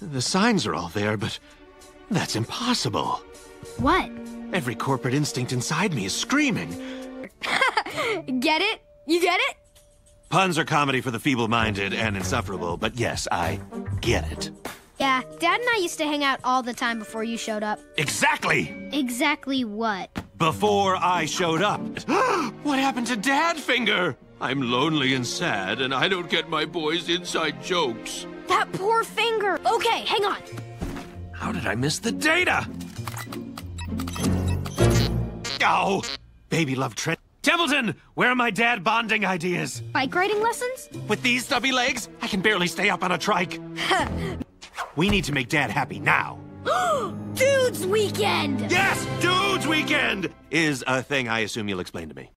The signs are all there, but that's impossible. What? Every corporate instinct inside me is screaming. Get it? You get it? Puns are comedy for the feeble-minded and insufferable, but yes, I get it. Yeah, Dad and I used to hang out all the time before you showed up. Exactly! Exactly what? Before I showed up. what happened to Dad Finger? I'm lonely and sad, and I don't get my boys' inside jokes. That poor finger. Okay, hang on. How did I miss the data? Oh, baby love Trent. Templeton, where are my dad bonding ideas? Bike riding lessons? With these stubby legs, I can barely stay up on a trike. we need to make dad happy now. Dude's weekend! Yes, dude's weekend is a thing I assume you'll explain to me.